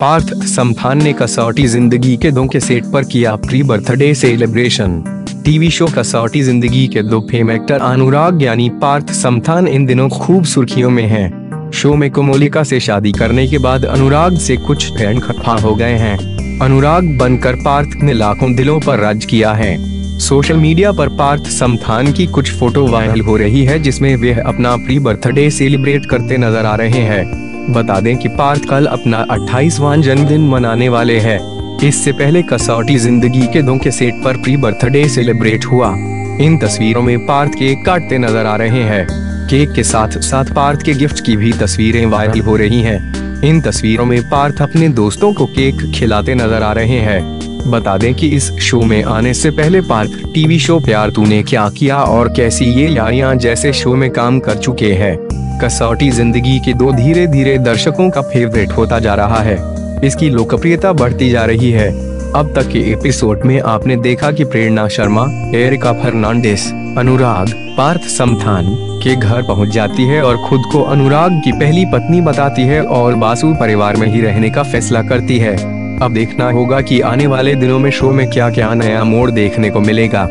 पार्थ समथान ने कसौटी ज़िंदगी के दो के सेट पर किया pre birthday celebration. TV show Kasautii Zindagii Kay दो फेम एक्टर अनुराग यानी पार्थ समथान इन दिनों खूब सुर्खियों में हैं। शो में कोमोलिका से शादी करने के बाद अनुराग से कुछ फ़ैन खफा हो गए हैं। अनुराग बनकर पार्थ ने लाखों दिलों पर राज किया है। सोशल मीडिया पर पार्थ समथान की कुछ फ़ोटो वायरल हो रही है जिसमें वे अपना प्री बर्थडे सेलिब्रेट करते नज़र आ रहे हैं। बता दें कि पार्थ कल अपना 28वां जन्मदिन मनाने वाले हैं। इससे पहले कसौटी ज़िंदगी के दो के सेट पर प्री बर्थडे सेलिब्रेट हुआ। इन तस्वीरों में पार्थ केक काटते नज़र आ रहे हैं। केक के साथ साथ पार्थ के गिफ्ट की भी तस्वीरें वायरल हो रही हैं। इन तस्वीरों में पार्थ अपने दोस्तों को केक खिलाते नज़र आ रहे हैं। बता दें कि इस शो में आने से पहले पार्थ टीवी शो प्यार तूने क्या किया और कैसी ये यारियाँ जैसे शो में काम कर चुके हैं। कसौटी ज़िंदगी के दो धीरे धीरे दर्शकों का फेवरेट होता जा रहा है। इसकी लोकप्रियता बढ़ती जा रही है। अब तक के एपिसोड में आपने देखा कि प्रेरणा शर्मा, एरिका फर्नांडिस, अनुराग, पार्थ समथान के घर पहुँच जाती है और खुद को अनुराग की पहली पत्नी बताती है और बासु परिवार में ही रहने का फैसला करती है। अब देखना होगा कि आने वाले दिनों में शो में क्या क्या नया मोड़ देखने को मिलेगा।